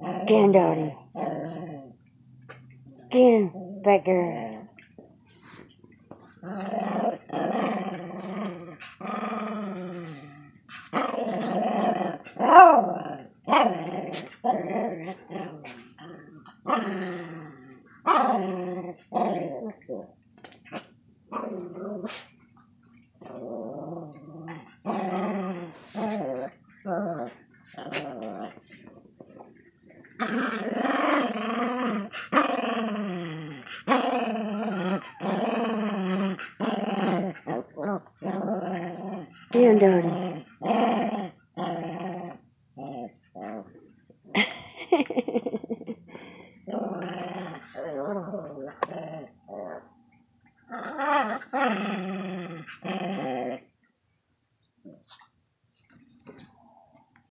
Again, Dottie. Again, bad girl. Again, Dottie. El honor.